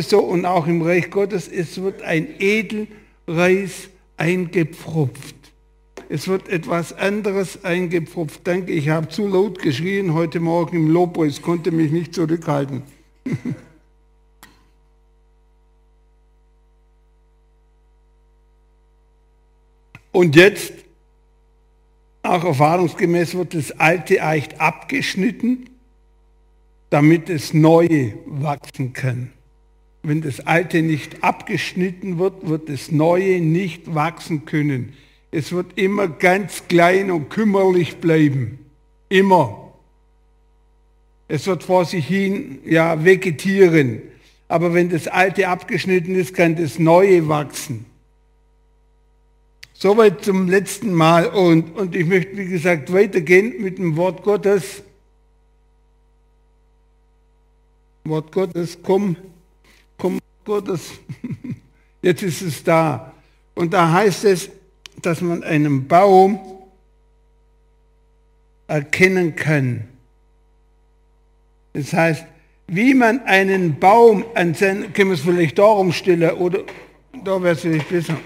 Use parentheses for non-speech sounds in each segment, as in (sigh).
so und auch im Reich Gottes, es wird ein Edelreis eingepfropft. Es wird etwas anderes eingepfropft. Danke, ich habe zu laut geschrien heute Morgen im Lobpreis, konnte mich nicht zurückhalten. (laughs) Und jetzt, auch erfahrungsgemäß, wird das alte echt abgeschnitten, damit das Neue wachsen kann. Wenn das Alte nicht abgeschnitten wird, wird das Neue nicht wachsen können. Es wird immer ganz klein und kümmerlich bleiben. Immer. Es wird vor sich hin ja, vegetieren. Aber wenn das Alte abgeschnitten ist, kann das Neue wachsen. Soweit zum letzten Mal. Und, und ich möchte, wie gesagt, weitergehen mit dem Wort Gottes. Wort Gottes, komm, Gottes. (laughs) Jetzt ist es da. Und da heißt es, dass man einen Baum erkennen kann. Das heißt, wie man einen Baum an seinen, können wir es vielleicht darum stellen oder da wäre es vielleicht besser.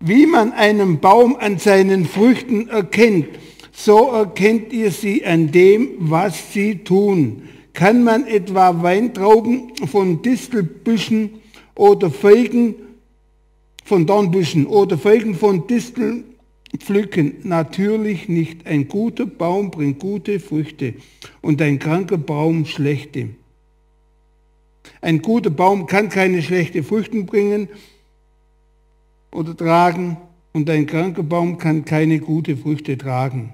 Wie man einen Baum an seinen Früchten erkennt, so erkennt ihr sie an dem, was sie tun. Kann man etwa Weintrauben von Distelbüschen oder Feigen von Dornbüschen oder Feigen von Disteln pflücken? Natürlich nicht. Ein guter Baum bringt gute Früchte und ein kranker Baum schlechte. Ein guter Baum kann keine schlechten Früchte bringen, oder tragen und ein kranker Baum kann keine gute Früchte tragen.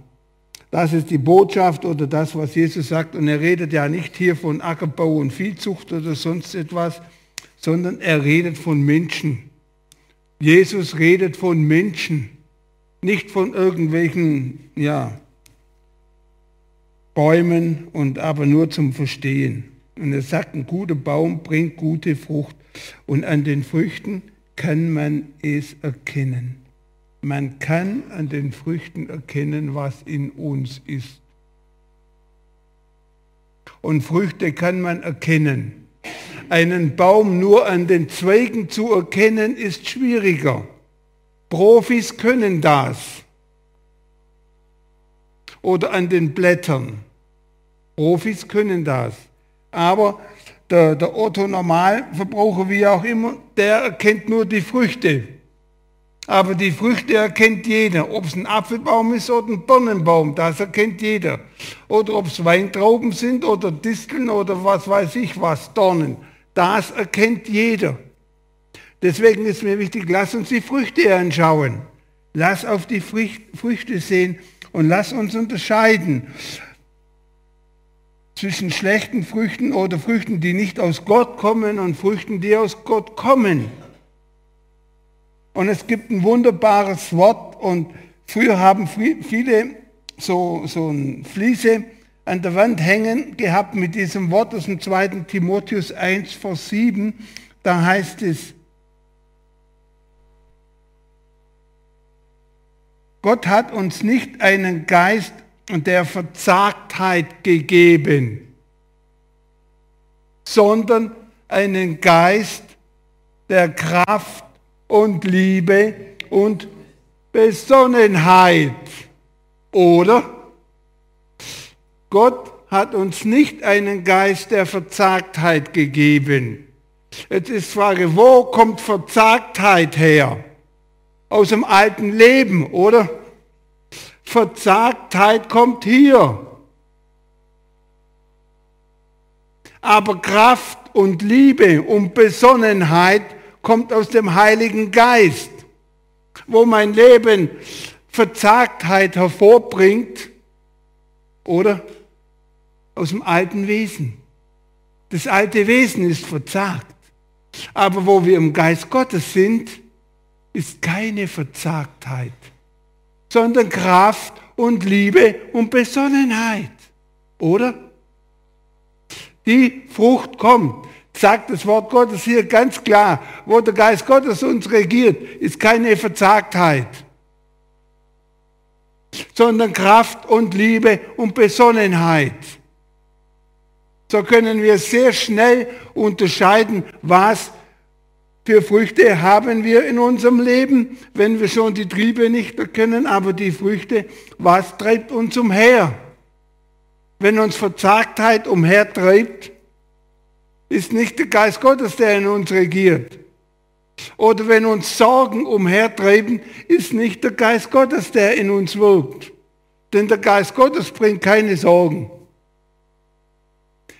Das ist die Botschaft oder das, was Jesus sagt. Und er redet ja nicht hier von Ackerbau und Viehzucht oder sonst etwas, sondern er redet von Menschen. Jesus redet von Menschen, nicht von irgendwelchen ja, Bäumen und aber nur zum Verstehen. Und er sagt, ein guter Baum bringt gute Frucht. Und an den Früchten kann man es erkennen. Man kann an den Früchten erkennen, was in uns ist. Und Früchte kann man erkennen. Einen Baum nur an den Zweigen zu erkennen, ist schwieriger. Profis können das. Oder an den Blättern. Profis können das. Aber der, der Otto Normalverbraucher, wie auch immer, der erkennt nur die Früchte. Aber die Früchte erkennt jeder. Ob es ein Apfelbaum ist oder ein Birnenbaum, das erkennt jeder. Oder ob es Weintrauben sind oder Disteln oder was weiß ich was, Dornen. Das erkennt jeder. Deswegen ist mir wichtig, lass uns die Früchte anschauen. Lass auf die Früchte sehen und lass uns unterscheiden zwischen schlechten Früchten oder Früchten, die nicht aus Gott kommen und Früchten, die aus Gott kommen. Und es gibt ein wunderbares Wort und früher haben viele so, so ein Fliese an der Wand hängen gehabt mit diesem Wort aus dem 2. Timotheus 1, Vers 7. Da heißt es, Gott hat uns nicht einen Geist der Verzagtheit gegeben, sondern einen Geist der Kraft und Liebe und Besonnenheit. Oder Gott hat uns nicht einen Geist der Verzagtheit gegeben. Jetzt ist die Frage, wo kommt Verzagtheit her? Aus dem alten Leben, oder? Verzagtheit kommt hier. Aber Kraft und Liebe und Besonnenheit kommt aus dem Heiligen Geist. Wo mein Leben Verzagtheit hervorbringt, oder? Aus dem alten Wesen. Das alte Wesen ist verzagt. Aber wo wir im Geist Gottes sind, ist keine Verzagtheit sondern Kraft und Liebe und Besonnenheit. Oder? Die Frucht kommt. Sagt das Wort Gottes hier ganz klar. Wo der Geist Gottes uns regiert, ist keine Verzagtheit, sondern Kraft und Liebe und Besonnenheit. So können wir sehr schnell unterscheiden, was für Früchte haben wir in unserem Leben, wenn wir schon die Triebe nicht erkennen, aber die Früchte, was treibt uns umher? Wenn uns Verzagtheit umhertreibt, ist nicht der Geist Gottes, der in uns regiert. Oder wenn uns Sorgen umhertreiben, ist nicht der Geist Gottes, der in uns wirkt. Denn der Geist Gottes bringt keine Sorgen.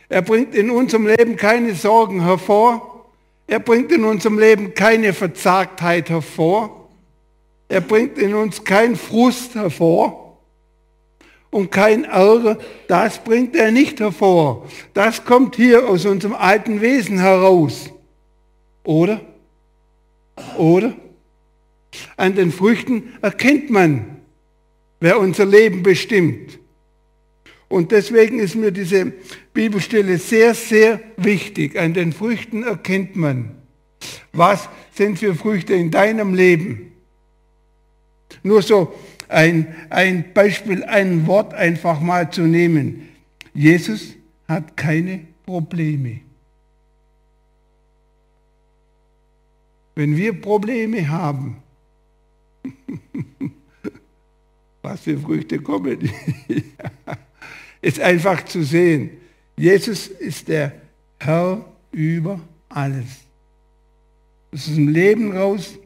Er bringt in unserem Leben keine Sorgen hervor. Er bringt in unserem Leben keine Verzagtheit hervor. Er bringt in uns keinen Frust hervor und kein Ärger. Das bringt er nicht hervor. Das kommt hier aus unserem alten Wesen heraus. Oder? Oder? An den Früchten erkennt man, wer unser Leben bestimmt. Und deswegen ist mir diese Bibelstelle sehr, sehr wichtig. An den Früchten erkennt man, was sind für Früchte in deinem Leben. Nur so ein, ein Beispiel, ein Wort einfach mal zu nehmen. Jesus hat keine Probleme. Wenn wir Probleme haben, (laughs) was für Früchte kommen, (laughs) ist einfach zu sehen. Jesus ist der Herr über alles. Aus dem Leben raus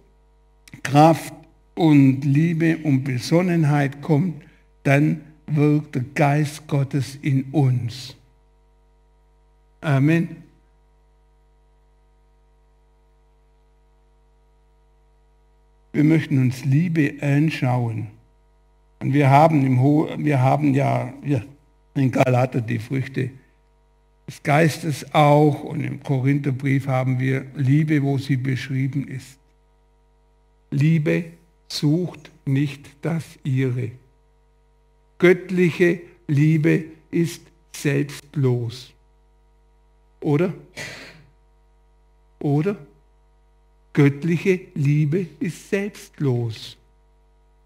Kraft und Liebe und Besonnenheit kommt, dann wirkt der Geist Gottes in uns. Amen. Wir möchten uns Liebe anschauen. Und wir haben, im Ho wir haben ja in Galater die Früchte des Geistes auch und im Korintherbrief haben wir Liebe, wo sie beschrieben ist. Liebe sucht nicht das ihre. Göttliche Liebe ist selbstlos. Oder? Oder? Göttliche Liebe ist selbstlos.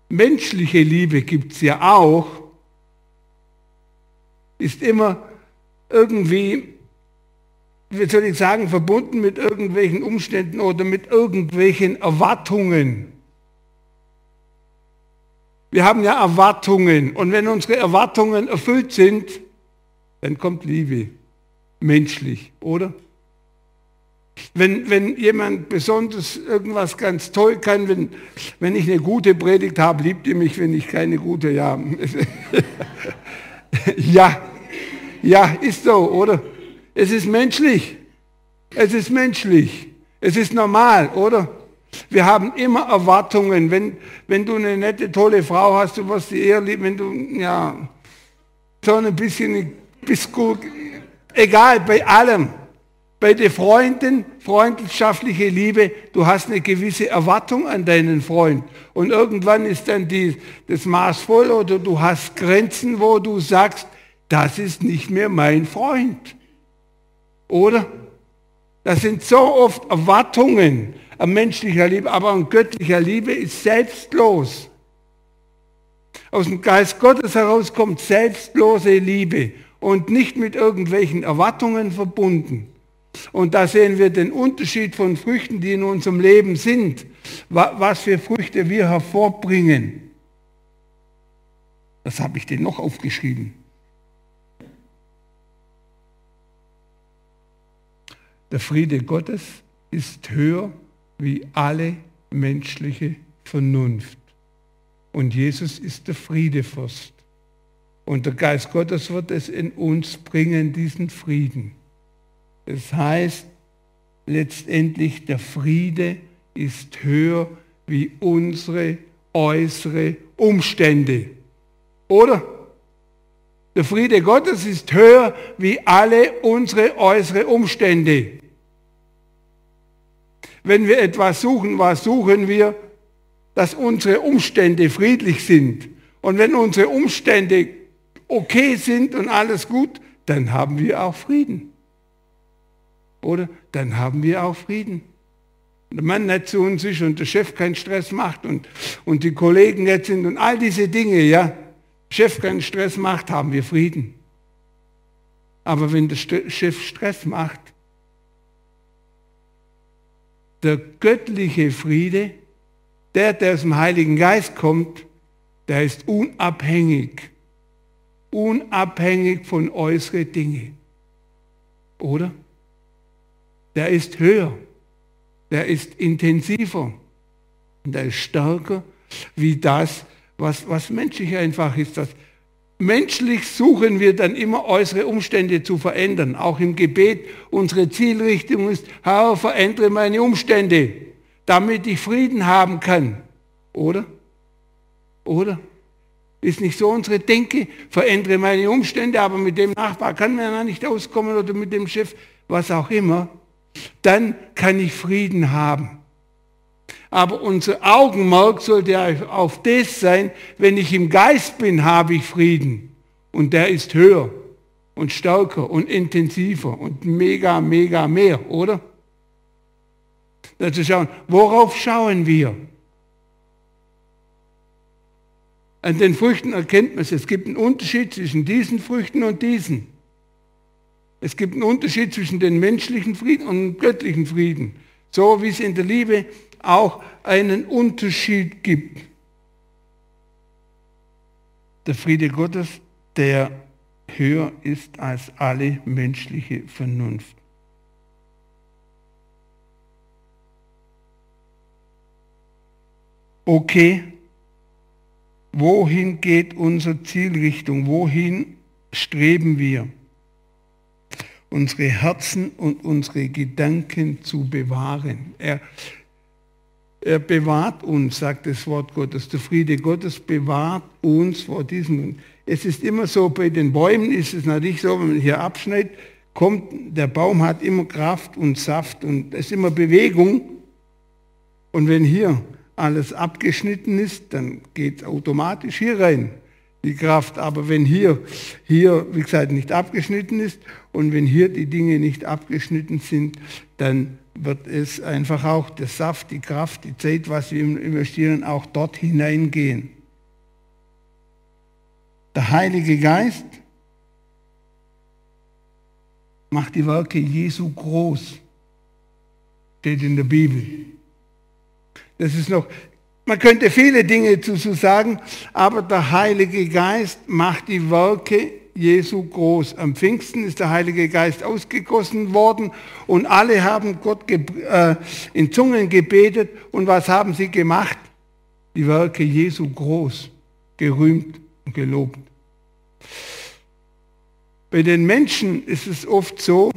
Menschliche Liebe gibt es ja auch, ist immer irgendwie, wie soll ich sagen, verbunden mit irgendwelchen Umständen oder mit irgendwelchen Erwartungen. Wir haben ja Erwartungen und wenn unsere Erwartungen erfüllt sind, dann kommt Liebe. Menschlich, oder? Wenn, wenn jemand besonders irgendwas ganz toll kann, wenn, wenn ich eine gute Predigt habe, liebt ihr mich, wenn ich keine gute, ja. (laughs) ja, ja, ist so, oder? Es ist menschlich. Es ist menschlich. Es ist normal, oder? Wir haben immer Erwartungen. Wenn, wenn du eine nette, tolle Frau hast, du wirst sie eher lieben, wenn du, ja, so ein bisschen, bist gut, egal, bei allem bei den Freunden, freundschaftliche Liebe, du hast eine gewisse Erwartung an deinen Freund. Und irgendwann ist dann die, das Maß voll oder du hast Grenzen, wo du sagst, das ist nicht mehr mein Freund. Oder? Das sind so oft Erwartungen an menschlicher Liebe, aber an göttlicher Liebe ist selbstlos. Aus dem Geist Gottes heraus kommt selbstlose Liebe und nicht mit irgendwelchen Erwartungen verbunden. Und da sehen wir den Unterschied von Früchten, die in unserem Leben sind, was für Früchte wir hervorbringen. Das habe ich dir noch aufgeschrieben. Der Friede Gottes ist höher wie alle menschliche Vernunft. Und Jesus ist der Friedefürst. Und der Geist Gottes wird es in uns bringen, diesen Frieden. Das heißt, letztendlich der Friede ist höher wie unsere äußere Umstände. Oder? Der Friede Gottes ist höher wie alle unsere äußere Umstände. Wenn wir etwas suchen, was suchen wir? Dass unsere Umstände friedlich sind. Und wenn unsere Umstände okay sind und alles gut, dann haben wir auch Frieden. Oder? Dann haben wir auch Frieden. Der Mann nicht zu uns ist und der Chef keinen Stress macht und, und die Kollegen jetzt sind und all diese Dinge, ja. Chef keinen Stress macht, haben wir Frieden. Aber wenn der Chef Stress macht, der göttliche Friede, der, der aus dem Heiligen Geist kommt, der ist unabhängig. Unabhängig von äußeren Dingen. Oder? Der ist höher. Der ist intensiver. Der ist stärker wie das, was, was menschlich einfach ist. Das, menschlich suchen wir dann immer äußere Umstände zu verändern. Auch im Gebet, unsere Zielrichtung ist, Herr, verändere meine Umstände, damit ich Frieden haben kann. Oder? Oder? Ist nicht so unsere Denke, verändere meine Umstände, aber mit dem Nachbar kann man ja nicht auskommen oder mit dem Chef, was auch immer. Dann kann ich Frieden haben. Aber unser Augenmerk sollte auf das sein, wenn ich im Geist bin, habe ich Frieden. Und der ist höher und stärker und intensiver und mega, mega mehr, oder? Dazu schauen, worauf schauen wir? An den Früchten erkennt man es. Es gibt einen Unterschied zwischen diesen Früchten und diesen. Es gibt einen Unterschied zwischen dem menschlichen Frieden und dem göttlichen Frieden. So wie es in der Liebe auch einen Unterschied gibt. Der Friede Gottes, der höher ist als alle menschliche Vernunft. Okay, Wohin geht unsere Zielrichtung? Wohin streben wir? Unsere Herzen und unsere Gedanken zu bewahren. Er, er bewahrt uns, sagt das Wort Gottes. Der Friede Gottes bewahrt uns vor diesem. Es ist immer so, bei den Bäumen ist es natürlich so, wenn man hier abschneidet, kommt, der Baum hat immer Kraft und Saft und es ist immer Bewegung. Und wenn hier alles abgeschnitten ist, dann geht es automatisch hier rein, die Kraft. Aber wenn hier, hier, wie gesagt, nicht abgeschnitten ist und wenn hier die Dinge nicht abgeschnitten sind, dann wird es einfach auch der Saft, die Kraft, die Zeit, was wir investieren, auch dort hineingehen. Der Heilige Geist macht die Werke Jesu groß, steht in der Bibel. Das ist noch, man könnte viele Dinge dazu sagen, aber der Heilige Geist macht die Werke Jesu groß. Am Pfingsten ist der Heilige Geist ausgegossen worden und alle haben Gott äh, in Zungen gebetet. Und was haben sie gemacht? Die Werke Jesu groß, gerühmt und gelobt. Bei den Menschen ist es oft so,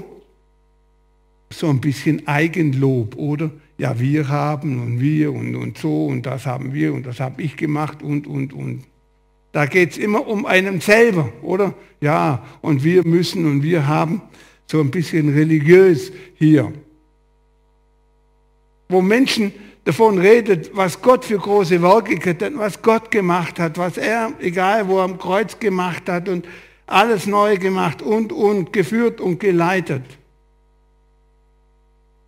so ein bisschen Eigenlob, oder? Ja, wir haben und wir und, und so und das haben wir und das habe ich gemacht und, und, und. Da geht es immer um einen selber, oder? Ja, und wir müssen und wir haben so ein bisschen religiös hier. Wo Menschen davon redet, was Gott für große Werke hat, was Gott gemacht hat, was er, egal wo er am Kreuz gemacht hat und alles neu gemacht und, und, geführt und geleitet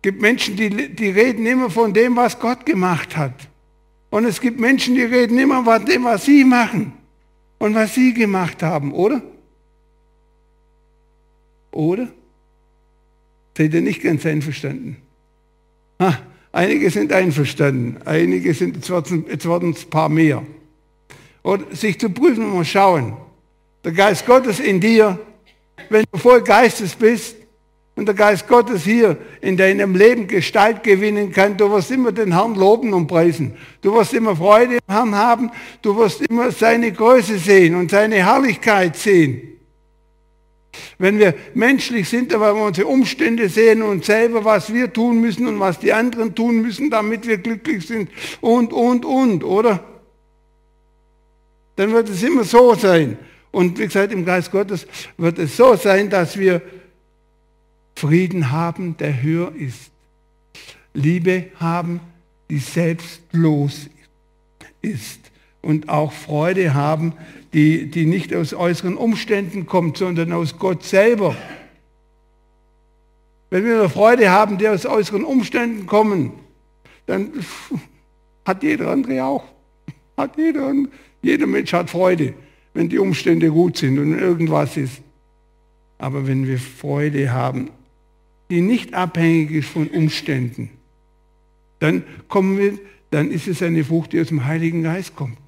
gibt Menschen, die, die reden immer von dem, was Gott gemacht hat. Und es gibt Menschen, die reden immer von dem, was sie machen und was sie gemacht haben, oder? Oder? Seid ihr nicht ganz einverstanden? Ha, einige sind einverstanden, einige sind, jetzt werden es ein paar mehr. Und sich zu prüfen und mal schauen. Der Geist Gottes in dir, wenn du voll Geistes bist, und der Geist Gottes hier in deinem Leben Gestalt gewinnen kann, du wirst immer den Herrn loben und preisen. Du wirst immer Freude im Herrn haben. Du wirst immer seine Größe sehen und seine Herrlichkeit sehen. Wenn wir menschlich sind, weil wir unsere Umstände sehen und selber, was wir tun müssen und was die anderen tun müssen, damit wir glücklich sind und, und, und, oder? Dann wird es immer so sein. Und wie gesagt, im Geist Gottes wird es so sein, dass wir Frieden haben, der höher ist. Liebe haben, die selbstlos ist. Und auch Freude haben, die, die nicht aus äußeren Umständen kommt, sondern aus Gott selber. Wenn wir eine Freude haben, die aus äußeren Umständen kommen, dann hat jeder andere auch. Hat jeder, jeder Mensch hat Freude, wenn die Umstände gut sind und irgendwas ist. Aber wenn wir Freude haben, die nicht abhängig ist von Umständen, dann kommen wir, dann ist es eine Frucht, die aus dem Heiligen Geist kommt.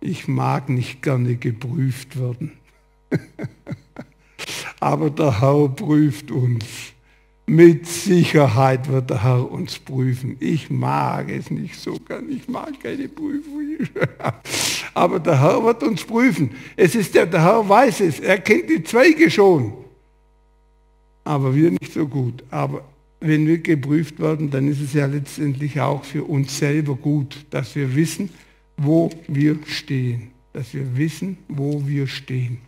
Ich mag nicht gerne geprüft werden. (laughs) Aber der Herr prüft uns. Mit Sicherheit wird der Herr uns prüfen. Ich mag es nicht so gern. Ich mag keine Prüfung. (laughs) Aber der Herr wird uns prüfen. Es ist der, der Herr weiß es. Er kennt die Zweige schon. Aber wir nicht so gut. Aber wenn wir geprüft werden, dann ist es ja letztendlich auch für uns selber gut, dass wir wissen, wo wir stehen. Dass wir wissen, wo wir stehen.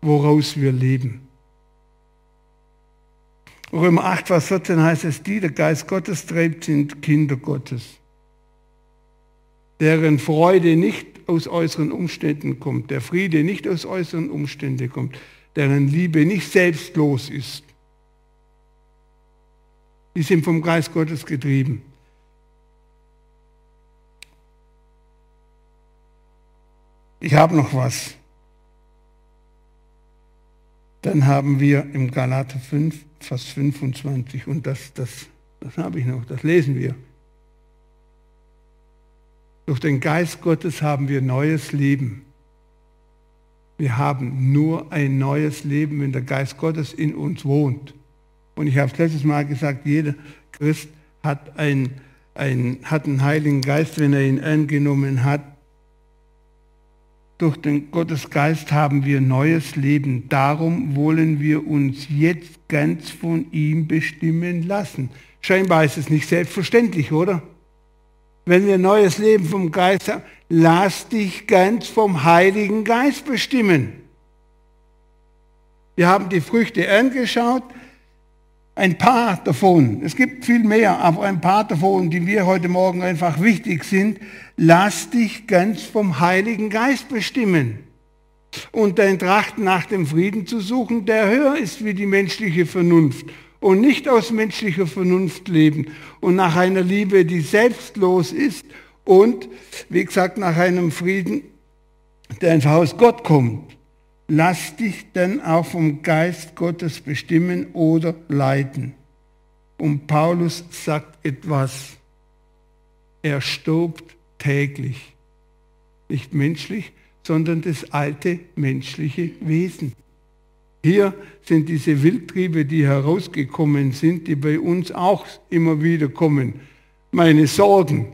Woraus wir leben. Römer 8, Vers 14 heißt es, die der Geist Gottes treibt, sind Kinder Gottes, deren Freude nicht aus äußeren Umständen kommt, der Friede nicht aus äußeren Umständen kommt, deren Liebe nicht selbstlos ist. Die sind vom Geist Gottes getrieben. Ich habe noch was. Dann haben wir im Galater 5, Vers 25, und das, das, das habe ich noch, das lesen wir. Durch den Geist Gottes haben wir neues Leben. Wir haben nur ein neues Leben, wenn der Geist Gottes in uns wohnt. Und ich habe es letztes Mal gesagt, jeder Christ hat, ein, ein, hat einen Heiligen Geist, wenn er ihn angenommen hat. Durch den Gottesgeist haben wir neues Leben. Darum wollen wir uns jetzt ganz von ihm bestimmen lassen. Scheinbar ist es nicht selbstverständlich, oder? Wenn wir neues Leben vom Geist haben, lass dich ganz vom Heiligen Geist bestimmen. Wir haben die Früchte angeschaut. Ein paar davon, es gibt viel mehr, aber ein paar davon, die wir heute Morgen einfach wichtig sind, lass dich ganz vom Heiligen Geist bestimmen. Und dein Trachten nach dem Frieden zu suchen, der höher ist wie die menschliche Vernunft und nicht aus menschlicher Vernunft leben und nach einer Liebe, die selbstlos ist und, wie gesagt, nach einem Frieden, der einfach aus Gott kommt lass dich dann auch vom Geist Gottes bestimmen oder leiten. Und Paulus sagt etwas. Er stobt täglich. Nicht menschlich, sondern das alte menschliche Wesen. Hier sind diese Wildtriebe, die herausgekommen sind, die bei uns auch immer wieder kommen. Meine Sorgen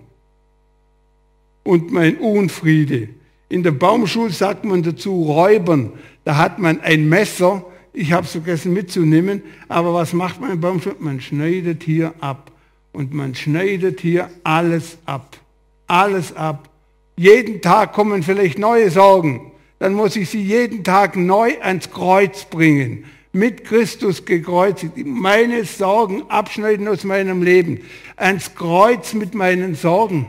und mein Unfriede, in der Baumschule sagt man dazu Räubern. Da hat man ein Messer. Ich habe es vergessen mitzunehmen. Aber was macht man im Baumschule? Man schneidet hier ab. Und man schneidet hier alles ab. Alles ab. Jeden Tag kommen vielleicht neue Sorgen. Dann muss ich sie jeden Tag neu ans Kreuz bringen. Mit Christus gekreuzigt. Meine Sorgen abschneiden aus meinem Leben. Ans Kreuz mit meinen Sorgen.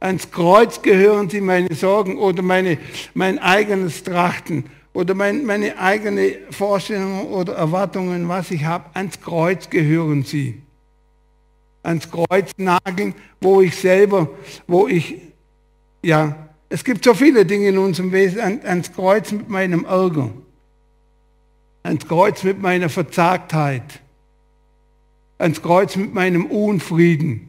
Ans Kreuz gehören sie meine Sorgen oder meine, mein eigenes Trachten oder mein, meine eigene Vorstellungen oder Erwartungen, was ich habe. Ans Kreuz gehören sie. Ans Kreuz nageln, wo ich selber, wo ich, ja, es gibt so viele Dinge in unserem Wesen, an, ans Kreuz mit meinem Ärger, ans Kreuz mit meiner Verzagtheit, ans Kreuz mit meinem Unfrieden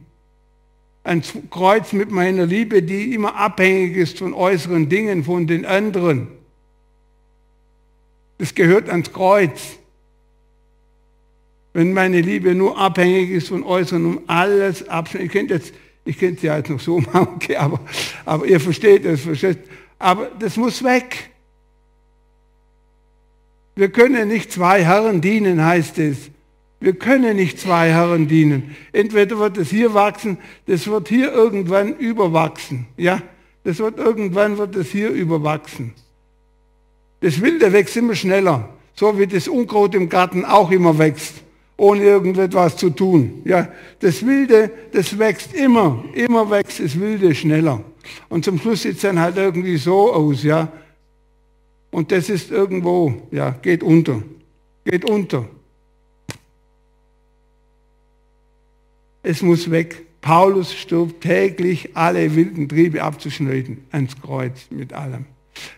ans Kreuz mit meiner Liebe, die immer abhängig ist von äußeren Dingen, von den anderen. Das gehört ans Kreuz. Wenn meine Liebe nur abhängig ist von äußeren, um alles abschneiden. Ich könnte jetzt, ich könnte es ja jetzt noch so machen, (laughs) okay, aber, aber ihr versteht das, versteht. Aber das muss weg. Wir können nicht zwei Herren dienen, heißt es. Wir können nicht zwei Herren dienen. Entweder wird es hier wachsen, das wird hier irgendwann überwachsen. Ja, das wird irgendwann wird es hier überwachsen. Das Wilde wächst immer schneller, so wie das Unkraut im Garten auch immer wächst, ohne irgendetwas zu tun. Ja, das Wilde, das wächst immer, immer wächst das Wilde schneller. Und zum Schluss sieht es dann halt irgendwie so aus, ja. Und das ist irgendwo, ja, geht unter, geht unter. Es muss weg. Paulus stirbt täglich, alle wilden Triebe abzuschneiden ans Kreuz mit allem.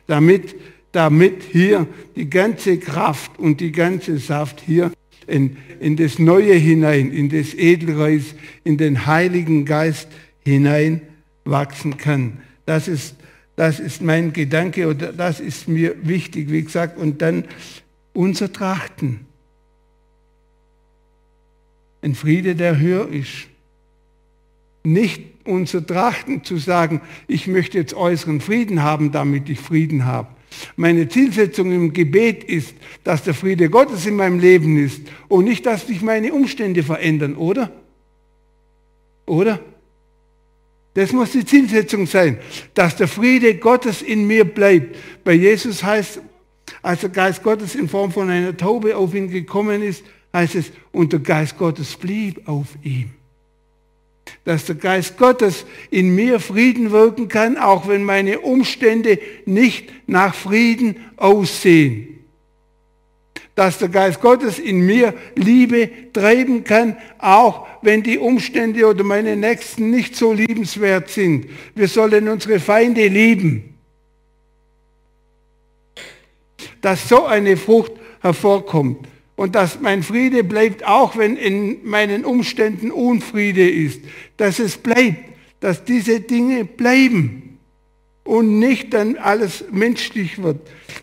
Damit, damit hier die ganze Kraft und die ganze Saft hier in, in das Neue hinein, in das Edelreis, in den Heiligen Geist hinein wachsen kann. Das ist, das ist mein Gedanke oder das ist mir wichtig, wie gesagt. Und dann unser Trachten. Ein Friede, der höher ist. Nicht unser Trachten zu sagen, ich möchte jetzt äußeren Frieden haben, damit ich Frieden habe. Meine Zielsetzung im Gebet ist, dass der Friede Gottes in meinem Leben ist und nicht, dass sich meine Umstände verändern, oder? Oder? Das muss die Zielsetzung sein, dass der Friede Gottes in mir bleibt. Bei Jesus heißt, als der Geist Gottes in Form von einer Taube auf ihn gekommen ist, heißt es, und der Geist Gottes blieb auf ihm. Dass der Geist Gottes in mir Frieden wirken kann, auch wenn meine Umstände nicht nach Frieden aussehen. Dass der Geist Gottes in mir Liebe treiben kann, auch wenn die Umstände oder meine Nächsten nicht so liebenswert sind. Wir sollen unsere Feinde lieben. Dass so eine Frucht hervorkommt und dass mein Friede bleibt, auch wenn in meinen Umständen Unfriede ist, dass es bleibt, dass diese Dinge bleiben und nicht dann alles menschlich wird.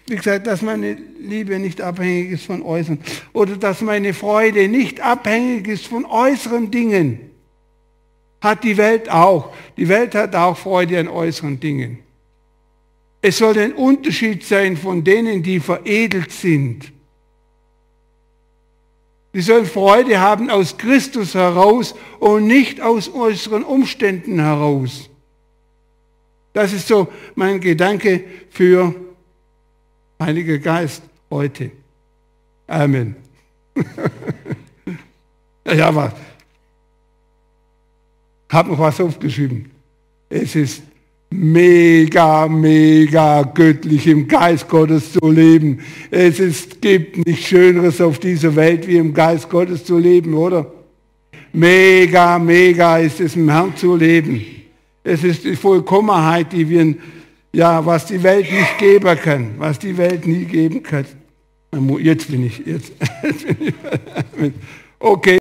Wie gesagt, dass meine Liebe nicht abhängig ist von Äußeren oder dass meine Freude nicht abhängig ist von äußeren Dingen. Hat die Welt auch. Die Welt hat auch Freude an äußeren Dingen. Es soll ein Unterschied sein von denen, die veredelt sind wir sollen Freude haben aus Christus heraus und nicht aus äußeren Umständen heraus. Das ist so mein Gedanke für Heiliger Geist heute. Amen. (laughs) ja, was? Hab noch was aufgeschrieben. Es ist mega, mega göttlich im Geist Gottes zu leben. Es ist, gibt nichts Schöneres auf dieser Welt, wie im Geist Gottes zu leben, oder? Mega, mega ist es im Herrn zu leben. Es ist die Vollkommenheit, die wir, ja, was die Welt nicht geben kann, was die Welt nie geben kann. Jetzt bin ich, jetzt, (laughs) jetzt bin ich. Okay.